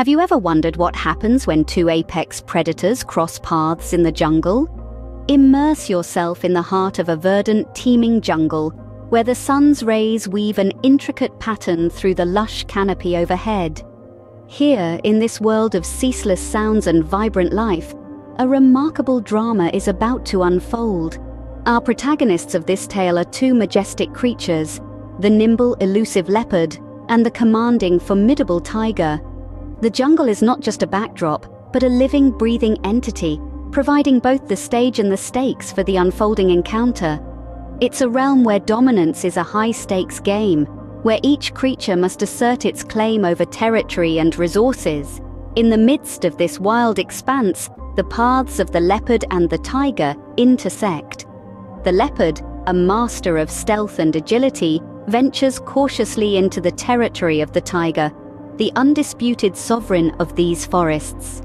Have you ever wondered what happens when two apex predators cross paths in the jungle? Immerse yourself in the heart of a verdant, teeming jungle where the sun's rays weave an intricate pattern through the lush canopy overhead. Here, in this world of ceaseless sounds and vibrant life, a remarkable drama is about to unfold. Our protagonists of this tale are two majestic creatures, the nimble, elusive leopard and the commanding, formidable tiger. The jungle is not just a backdrop, but a living, breathing entity, providing both the stage and the stakes for the unfolding encounter. It's a realm where dominance is a high-stakes game, where each creature must assert its claim over territory and resources. In the midst of this wild expanse, the paths of the leopard and the tiger intersect. The leopard, a master of stealth and agility, ventures cautiously into the territory of the tiger, the undisputed sovereign of these forests.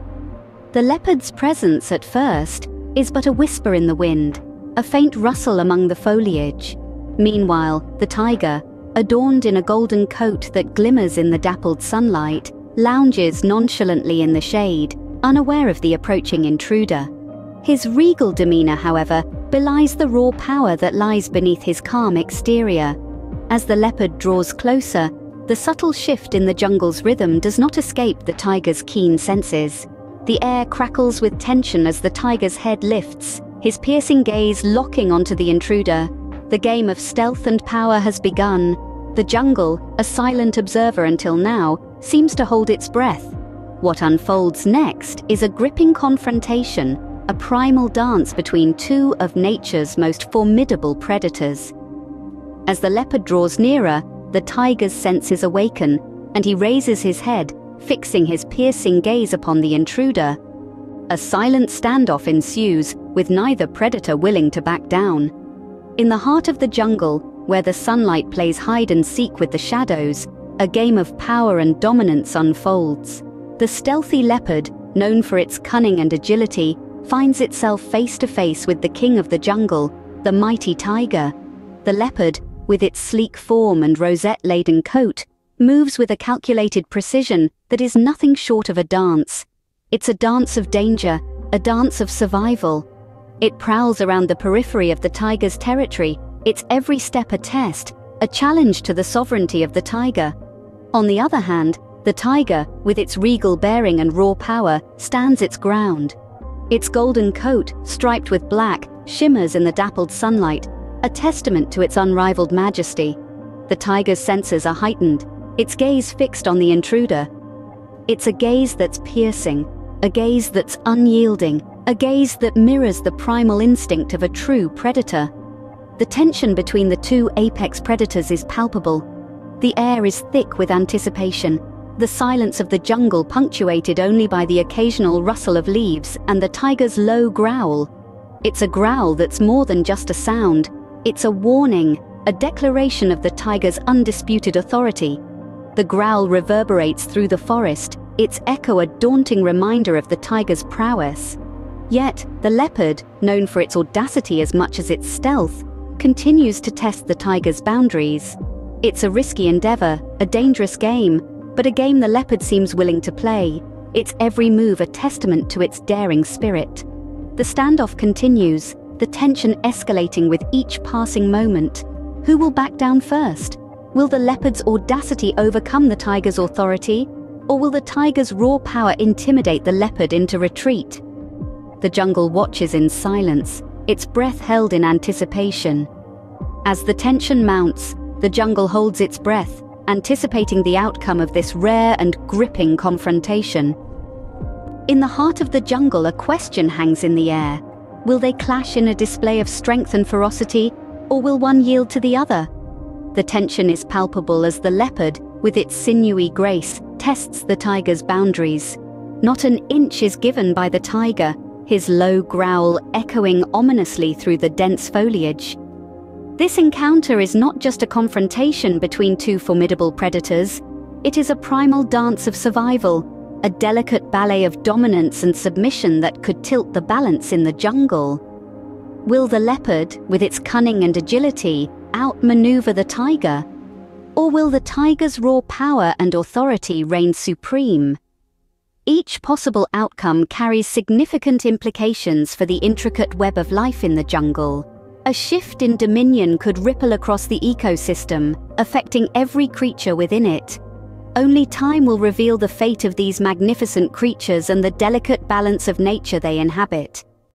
The leopard's presence at first is but a whisper in the wind, a faint rustle among the foliage. Meanwhile, the tiger, adorned in a golden coat that glimmers in the dappled sunlight, lounges nonchalantly in the shade, unaware of the approaching intruder. His regal demeanor, however, belies the raw power that lies beneath his calm exterior. As the leopard draws closer, the subtle shift in the jungle's rhythm does not escape the tiger's keen senses. The air crackles with tension as the tiger's head lifts, his piercing gaze locking onto the intruder. The game of stealth and power has begun. The jungle, a silent observer until now, seems to hold its breath. What unfolds next is a gripping confrontation, a primal dance between two of nature's most formidable predators. As the leopard draws nearer, the tiger's senses awaken, and he raises his head, fixing his piercing gaze upon the intruder. A silent standoff ensues, with neither predator willing to back down. In the heart of the jungle, where the sunlight plays hide and seek with the shadows, a game of power and dominance unfolds. The stealthy leopard, known for its cunning and agility, finds itself face to face with the king of the jungle, the mighty tiger. The leopard, with its sleek form and rosette-laden coat, moves with a calculated precision that is nothing short of a dance. It's a dance of danger, a dance of survival. It prowls around the periphery of the tiger's territory, its every step a test, a challenge to the sovereignty of the tiger. On the other hand, the tiger, with its regal bearing and raw power, stands its ground. Its golden coat, striped with black, shimmers in the dappled sunlight, a testament to its unrivaled majesty. The tiger's senses are heightened, its gaze fixed on the intruder. It's a gaze that's piercing, a gaze that's unyielding, a gaze that mirrors the primal instinct of a true predator. The tension between the two apex predators is palpable. The air is thick with anticipation, the silence of the jungle punctuated only by the occasional rustle of leaves and the tiger's low growl. It's a growl that's more than just a sound. It's a warning, a declaration of the tiger's undisputed authority. The growl reverberates through the forest, its echo a daunting reminder of the tiger's prowess. Yet, the leopard, known for its audacity as much as its stealth, continues to test the tiger's boundaries. It's a risky endeavor, a dangerous game, but a game the leopard seems willing to play, its every move a testament to its daring spirit. The standoff continues, the tension escalating with each passing moment. Who will back down first? Will the leopard's audacity overcome the tiger's authority, or will the tiger's raw power intimidate the leopard into retreat? The jungle watches in silence, its breath held in anticipation. As the tension mounts, the jungle holds its breath, anticipating the outcome of this rare and gripping confrontation. In the heart of the jungle, a question hangs in the air. Will they clash in a display of strength and ferocity, or will one yield to the other? The tension is palpable as the leopard, with its sinewy grace, tests the tiger's boundaries. Not an inch is given by the tiger, his low growl echoing ominously through the dense foliage. This encounter is not just a confrontation between two formidable predators, it is a primal dance of survival, a delicate ballet of dominance and submission that could tilt the balance in the jungle. Will the leopard, with its cunning and agility, outmaneuver the tiger? Or will the tiger's raw power and authority reign supreme? Each possible outcome carries significant implications for the intricate web of life in the jungle. A shift in dominion could ripple across the ecosystem, affecting every creature within it. Only time will reveal the fate of these magnificent creatures and the delicate balance of nature they inhabit.